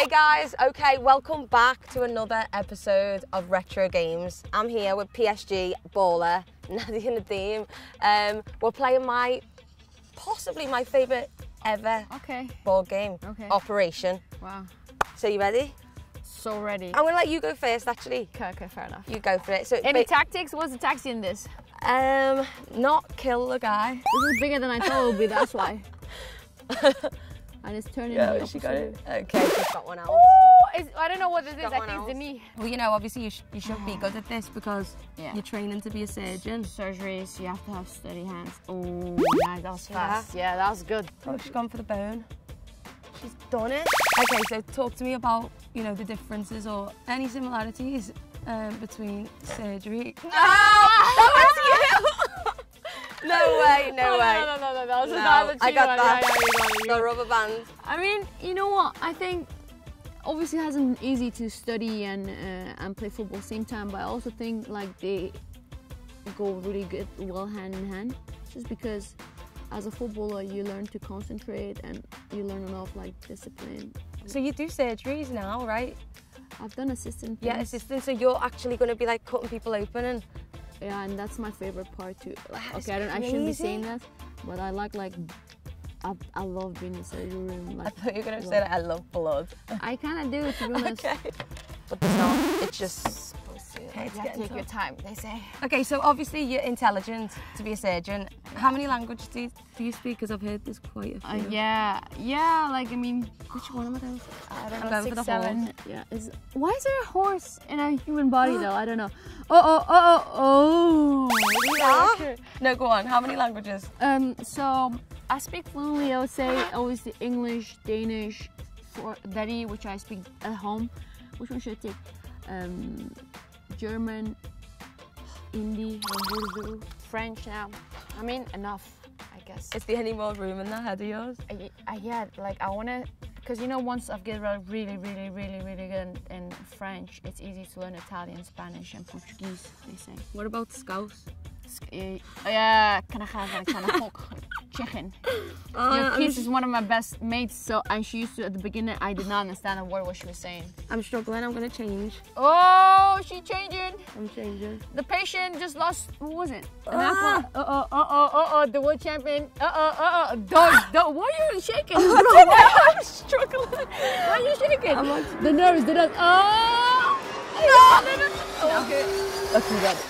Hey guys, okay, welcome back to another episode of Retro Games. I'm here with PSG Baller, Nadia Nadim. Um, we're playing my, possibly my favourite ever Okay. board game, Okay. Operation. Wow. So you ready? So ready. I'm gonna let you go first actually. Okay, okay, fair enough. You go for it. So, Any tactics? What's the tactics in this? um, not kill the guy. This is bigger than I thought it would be, that's why. and it's turning Yeah, the she got it. Okay, she's got one out. Ooh, I don't know what it is. is. I think it's the knee. Well, you know, obviously you, sh- you should be good at this because Yeah. you're training to be a surgeon. Surgeries, you have to have steady hands. Oh, nice. That was Yeah. fast. Yeah, that was good. Oh, she's gone for the bone. She's done it. Okay, so talk to me about, you know, the differences or any similarities um, between surgery. No! That was you! No way, no, Oh, way. No, no, no, no, that was No, that was a I cheat got one. that. Yeah, yeah, got The rubber band. I mean, you know what? I think obviously it hasn't easy to study and uh, and play football same time, but I also think like they go really good, well hand in hand. Just because as a footballer you learn to concentrate and you learn a lot of like discipline. So you do surgeries now, right? I've done assistant. Yeah, assistant. So you're actually going to be like cutting people open and Yeah, and that's my favorite part too. Like, okay, I don't. I shouldn't be saying that, but I like like. I, I love being in surgery room. I thought you were going to say that I love blood. I kind of do, to be honest. okay. But it's not. It's just supposed to. You It's have to take your time, they say. Okay, so obviously you're intelligent to be a surgeon. How many languages do you, do you speak? Because I've heard there's quite a Uh, few. yeah, yeah. Like I mean, Which one am I? I don't I'm know, six, the horse. seven. Yeah. Is why is there a horse in a human body though? I don't know. Oh, oh, oh, oh, oh. Ah. No, go on. How many languages? Um. So I speak fluently. I would say obviously English, Danish, for Dari, which I speak at home. Which one should I take? Um, German, Hindi, Urdu, French. Now, I mean enough. I guess. Is there any more room in that head of yours? I, I, yeah, like I wanna, because you know, once I've get really, really, really, really good in, French, it's easy to learn Italian, Spanish, and Portuguese. They say. What about Scouse? Eh, Yeah, can I have of chicken? Uh, Your I'm, kiss is one of my best mates, so and she used to at the beginning. I did not understand a word what she was saying. I'm struggling. I'm gonna change. Oh, she changing. I'm changing. The patient just lost. who was it? An Ah. apple. Uh oh, uh oh, uh oh. The world champion. Uh oh, uh oh. Don't, don't. Why are you shaking? Bro, why you struggling? Why are you shaking? I'm on- the nerves, the nerves. Oh! No, no. Okay. Okay, got it.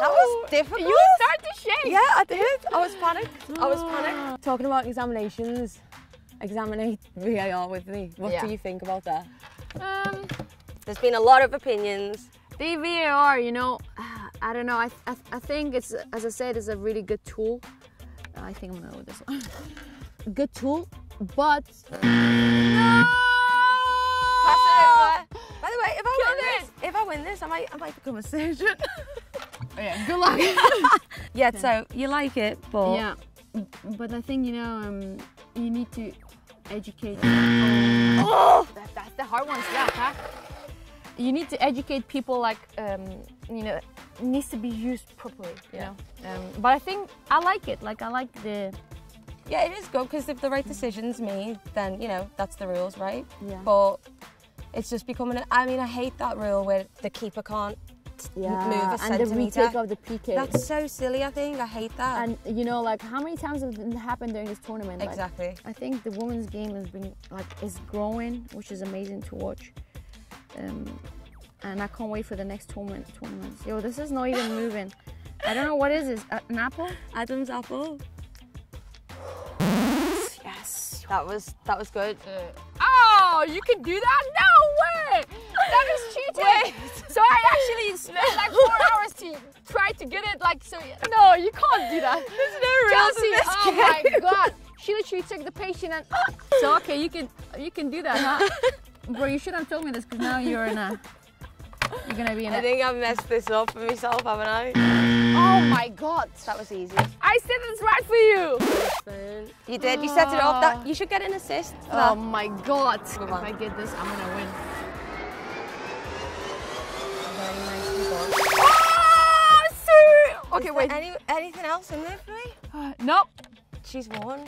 That was difficult. You start. Yeah, I did. I was panicked. I was panicked. Talking about examinations, examinate VAR with me. What Yeah. do you think about that? Um, There's been a lot of opinions. the VAR, you know, I don't know. I, I, I think it's, as I said, it's a really good tool. I think I'm gonna go with this one. good tool, but no! Pass it. By the way, if I Kill win this, if I win this, I might, I might become a surgeon. Oh, yeah, good luck. Yeah. So you like it, but yeah, but I think you know, um, you need to educate. Oh! That, that's the hard ones, that, huh? You need to educate people, like, um, you know, it needs to be used properly, you Yeah. know. Um, but I think I like it. Like, I like the. Yeah, it is good because if the right decision's made, then you know that's the rules, right? Yeah. But it's just becoming. A, I mean, I hate that rule where the keeper can't move a and the retake of the PK. That's so silly. I think I hate that. and you know, like, how many times has it happened during this tournament? Like, exactly. I think the women's game has been like is growing, which is amazing to watch. Um, and I can't wait for the next tournament. Tournaments. Yo, this is not even moving. I don't know what is this. Uh, an apple? Adam's apple. Yes. That was that was good. oh, you can do that? No way! That is cheating. So I actually spent like four hours to try to get it. Like so. No, you can't do that. There's no rules in Chelcee, this oh game. my god. She literally took the patient and so okay, you can you can do that, huh? Bro, you should have told me this because now you're in a you're gonna be in I a think I've messed this up for myself, haven't I? Oh my god. That was easy. I said it's right for you. You did. You set it up. That you should get an assist. Oh my god. If. I get this, I'm gonna win very nice people. Ah, so okay, Is wait. Any, anything else in there for me? Uh, nope. She's won.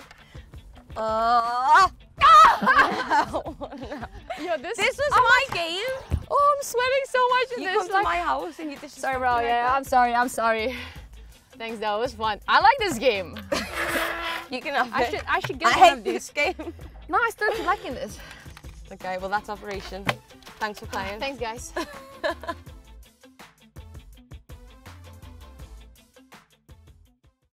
Oh. no! this, this was oh my game. Oh, I'm sweating so much in you this. You come to my house and you just. Sorry, bro. Yeah. I'm sorry. I'm sorry. Thanks, though. It was fun. I like this game. you can have I it. Should, I should get I one of these. this game. No, I started liking this. Okay, well, that's Operation. Thanks for playing. Thanks, guys.